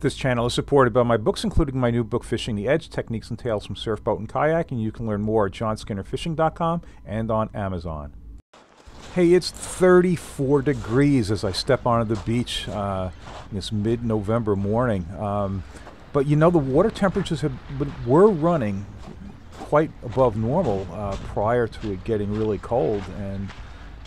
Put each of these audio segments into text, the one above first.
This channel is supported by my books, including my new book, Fishing the Edge Techniques and Tales from Surf, Boat, and Kayak. And you can learn more at johnskinnerfishing.com and on Amazon. Hey, it's 34 degrees as I step onto the beach uh, this mid November morning. Um, but you know, the water temperatures have, were running quite above normal uh, prior to it getting really cold. And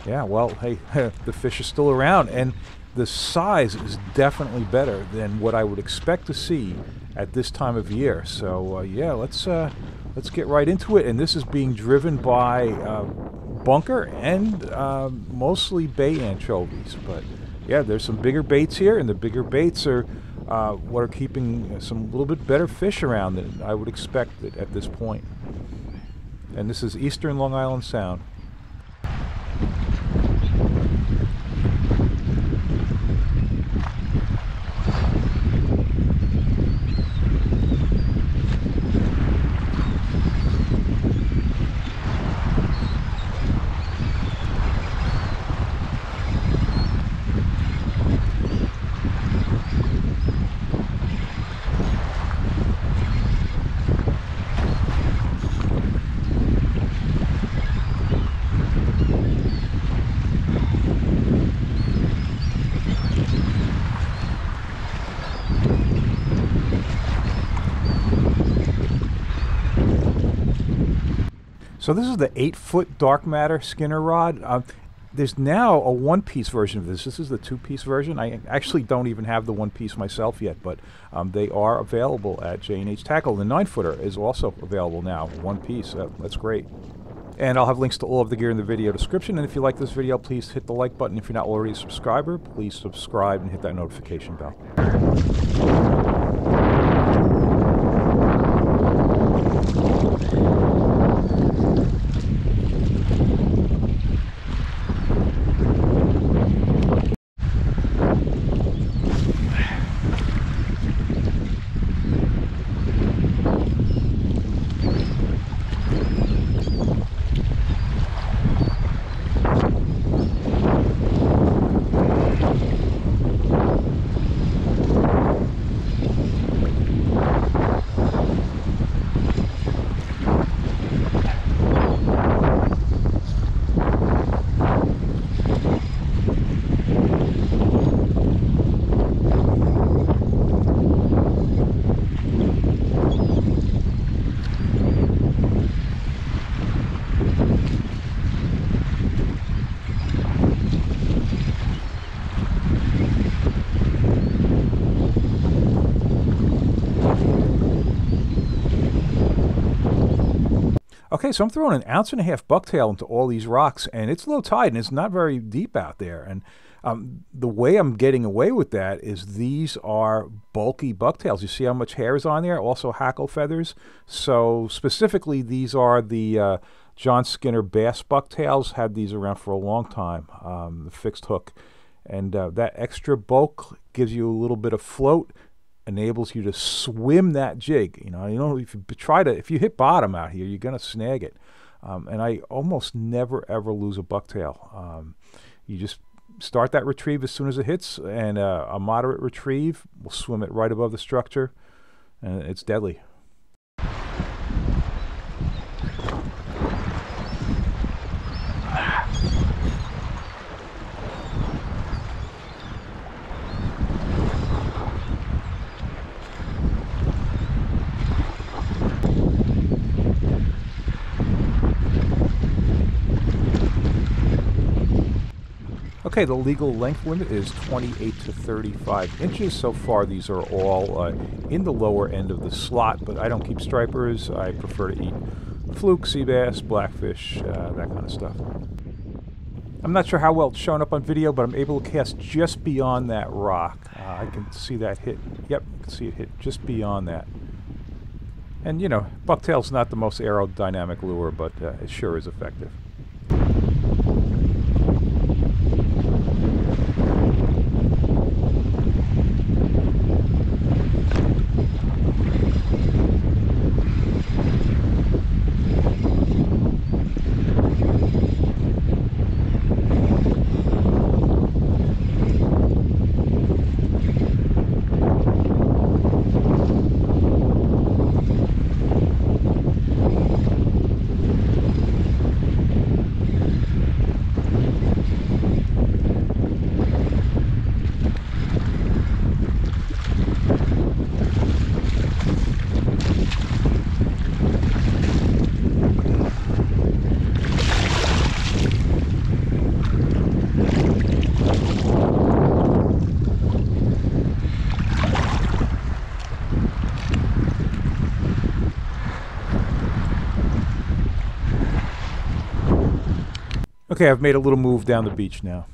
yeah, well, hey, the fish are still around. And the size is definitely better than what I would expect to see at this time of year. So uh, yeah, let's uh, let's get right into it. And this is being driven by uh, bunker and uh, mostly bay anchovies. But yeah, there's some bigger baits here, and the bigger baits are uh, what are keeping some little bit better fish around than I would expect at this point. And this is Eastern Long Island Sound. So this is the eight foot dark matter Skinner rod. Uh, there's now a one piece version of this. This is the two piece version. I actually don't even have the one piece myself yet, but um, they are available at J&H Tackle. The nine footer is also available now, one piece. Uh, that's great. And I'll have links to all of the gear in the video description. And if you like this video, please hit the like button. If you're not already a subscriber, please subscribe and hit that notification bell. Okay, so I'm throwing an ounce and a half bucktail into all these rocks, and it's low tide and it's not very deep out there. And um, the way I'm getting away with that is these are bulky bucktails. You see how much hair is on there? Also hackle feathers. So specifically, these are the uh, John Skinner bass bucktails. Had these around for a long time. Um, the fixed hook, and uh, that extra bulk gives you a little bit of float enables you to swim that jig. You know, you know if you try to if you hit bottom out here, you're gonna snag it. Um, and I almost never ever lose a bucktail. Um, you just start that retrieve as soon as it hits, and uh, a moderate retrieve will swim it right above the structure, and it's deadly. Okay, the legal length limit is 28 to 35 inches. So far, these are all uh, in the lower end of the slot, but I don't keep stripers. I prefer to eat fluke, sea bass, blackfish, uh, that kind of stuff. I'm not sure how well it's showing up on video, but I'm able to cast just beyond that rock. Uh, I can see that hit. Yep, I can see it hit just beyond that. And, you know, bucktail's not the most aerodynamic lure, but uh, it sure is effective. Okay, I've made a little move down the beach now.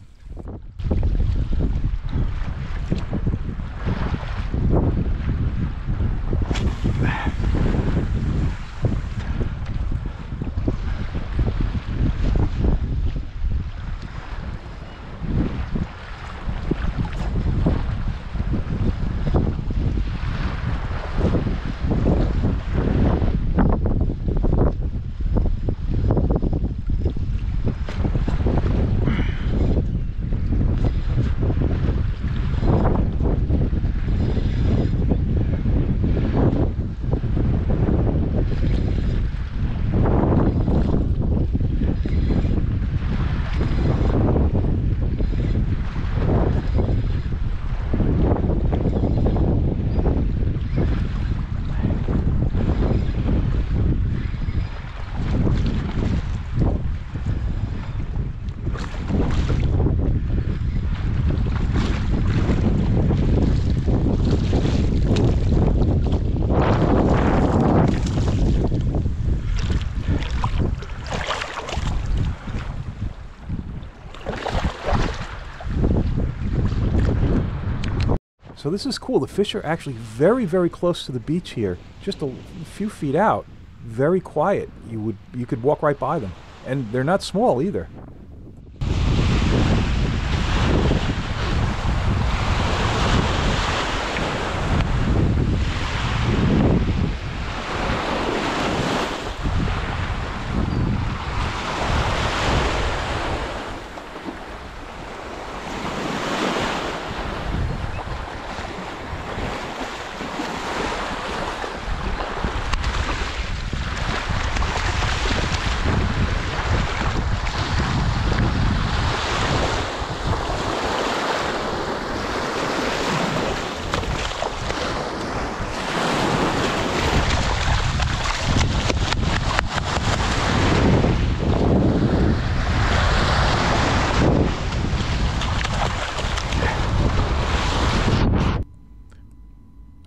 So this is cool. The fish are actually very, very close to the beach here, just a few feet out. Very quiet. You would you could walk right by them, and they're not small either.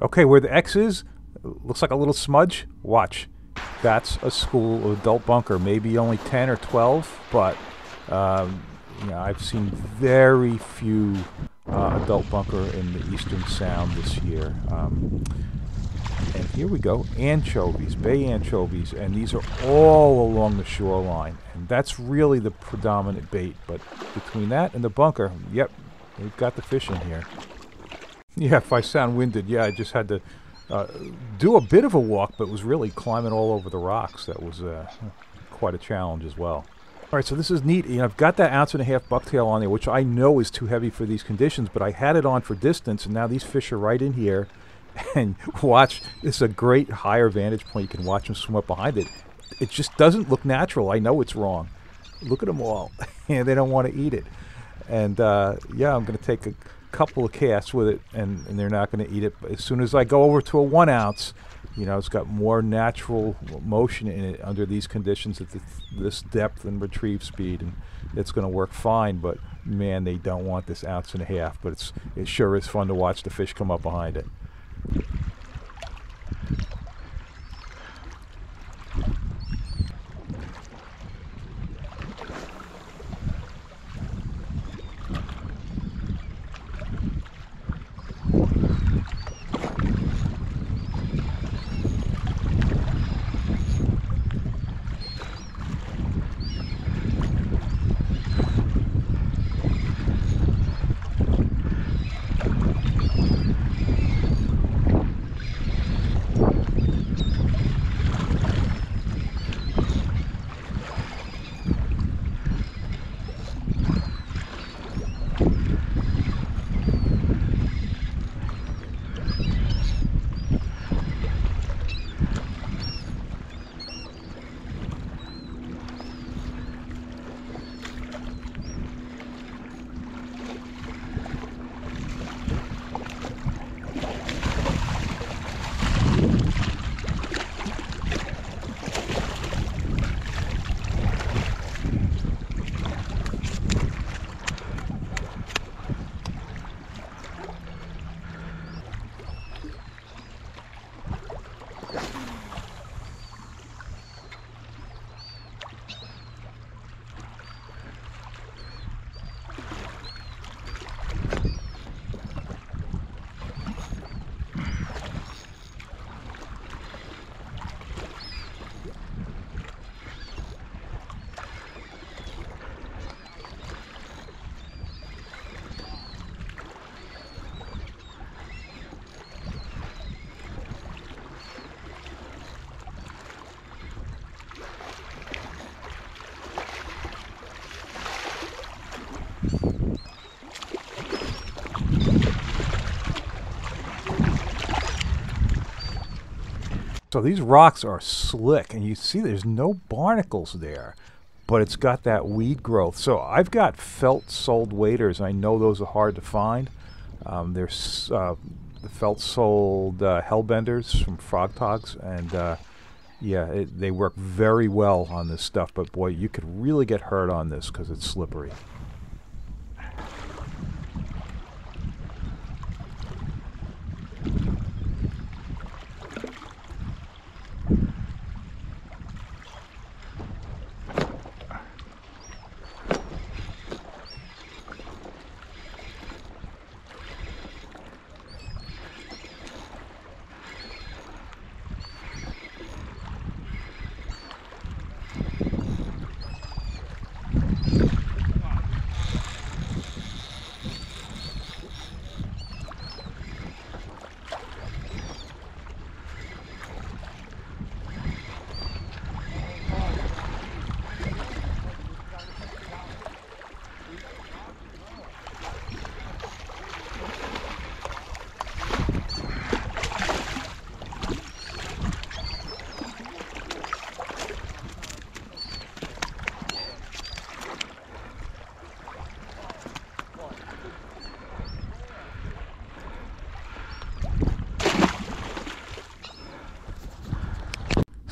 Okay, where the X is, looks like a little smudge. Watch. That's a school of adult bunker. Maybe only 10 or 12, but um, you know, I've seen very few uh, adult bunker in the Eastern Sound this year. Um, and here we go, anchovies, bay anchovies, and these are all along the shoreline. And that's really the predominant bait. But between that and the bunker, yep, we've got the fish in here. Yeah, if I sound winded, yeah, I just had to uh, do a bit of a walk, but was really climbing all over the rocks. That was uh, quite a challenge as well. All right, so this is neat. You know, I've got that ounce and a half bucktail on there, which I know is too heavy for these conditions, but I had it on for distance, and now these fish are right in here. And watch, this is a great higher vantage point. You can watch them swim up behind it. It just doesn't look natural. I know it's wrong. Look at them all. and they don't want to eat it. And uh, yeah, I'm going to take a couple of casts with it, and, and they're not going to eat it. But as soon as I go over to a one ounce, you know, it's got more natural motion in it under these conditions at this depth and retrieve speed, and it's going to work fine. But man, they don't want this ounce and a half. But it's it sure is fun to watch the fish come up behind it. So these rocks are slick, and you see there's no barnacles there, but it's got that weed growth. So I've got felt soled waders, I know those are hard to find. Um, there's uh, the felt soled uh, hellbenders from Frogg Toggs, and uh, yeah, it, they work very well on this stuff. But boy, you could really get hurt on this because it's slippery.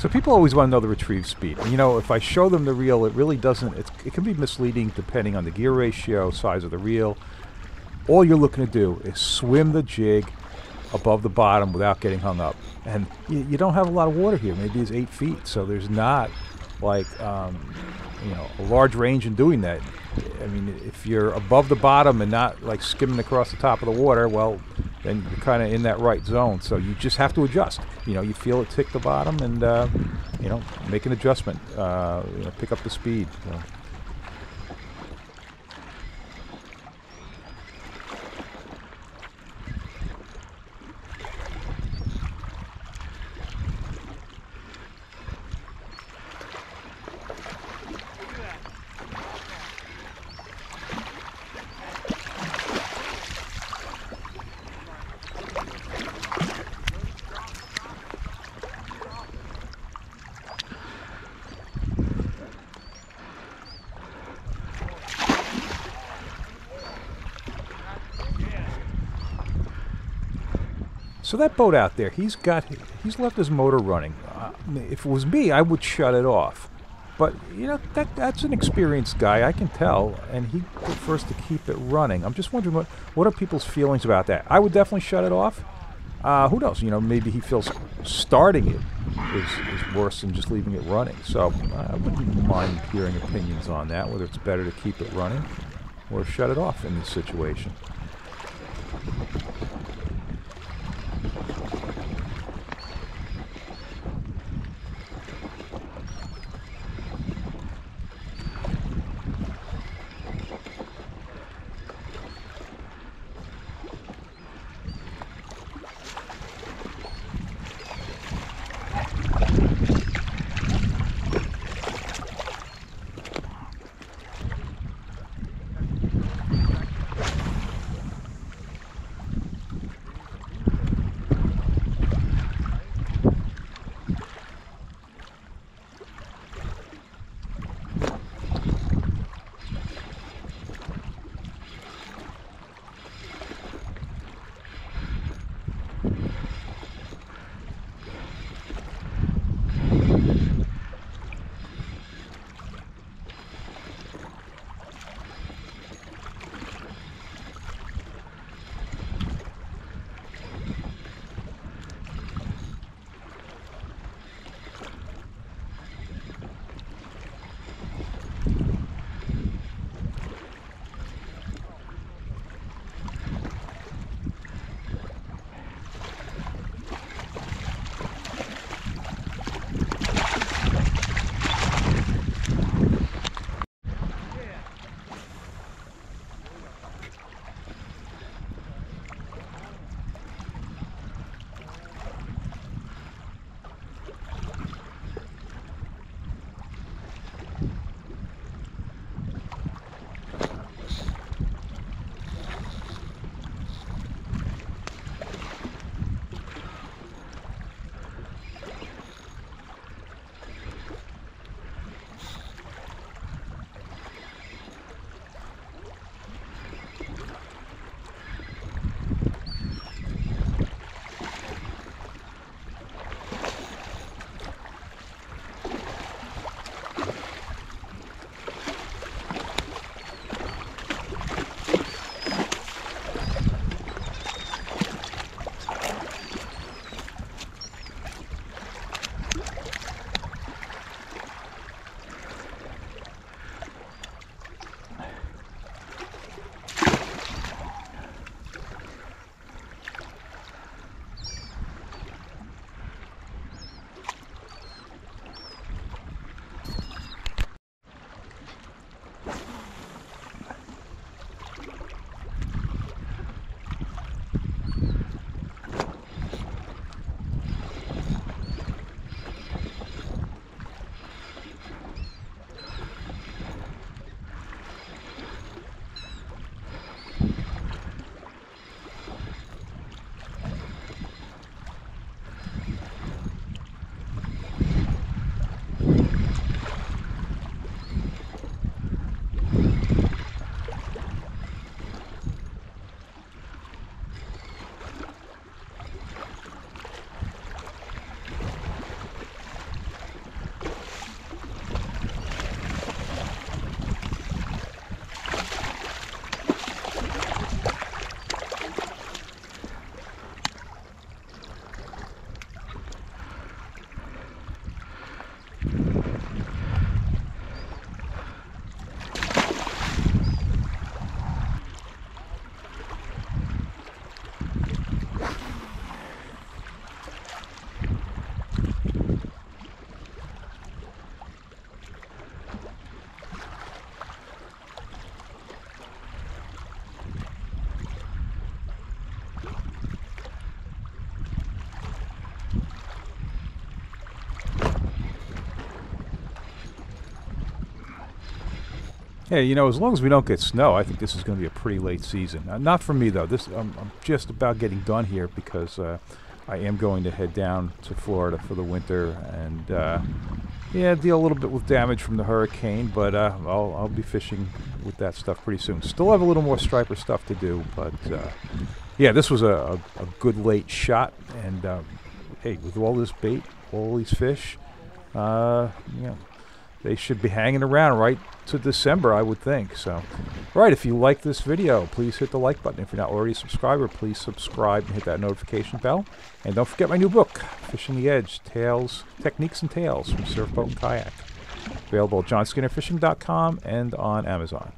So people always want to know the retrieve speed. You know, if I show them the reel, it really doesn't. It can be misleading depending on the gear ratio, size of the reel. All you're looking to do is swim the jig above the bottom without getting hung up. And you, you don't have a lot of water here. Maybe it's eight feet, so there's not like um, you know a large range in doing that. I mean, if you're above the bottom and not like skimming across the top of the water, well, then you're kind of in that right zone. So you just have to adjust. You know, you feel it tick the bottom, and uh, you know, make an adjustment. Uh, you know, pick up the speed. So. So that boat out there, he's got, he's left his motor running. Uh, if it was me, I would shut it off. But you know that that's an experienced guy, I can tell, and he prefers to keep it running. I'm just wondering what what are people's feelings about that. I would definitely shut it off. Uh, who knows? You know, maybe he feels starting it is, is worse than just leaving it running. So I wouldn't mind hearing opinions on that, whether it's better to keep it running or shut it off in this situation. Yeah, you know, as long as we don't get snow, I think this is going to be a pretty late season. Uh, not for me though. This I'm, I'm just about getting done here because uh, I am going to head down to Florida for the winter and uh, yeah, deal a little bit with damage from the hurricane. But uh, I'll I'll be fishing with that stuff pretty soon. Still have a little more striper stuff to do, but uh, yeah, this was a, a, a good late shot. And um, hey, with all this bait, all these fish, uh, you know they should be hanging around right to December, I would think. So, right, if you like this video, please hit the like button. If you're not already a subscriber, please subscribe and hit that notification bell. And don't forget my new book, Fishing the Edge, Tales, Techniques and Tales from Surfboat and Kayak. Available at johnskinnerfishing.com and on Amazon.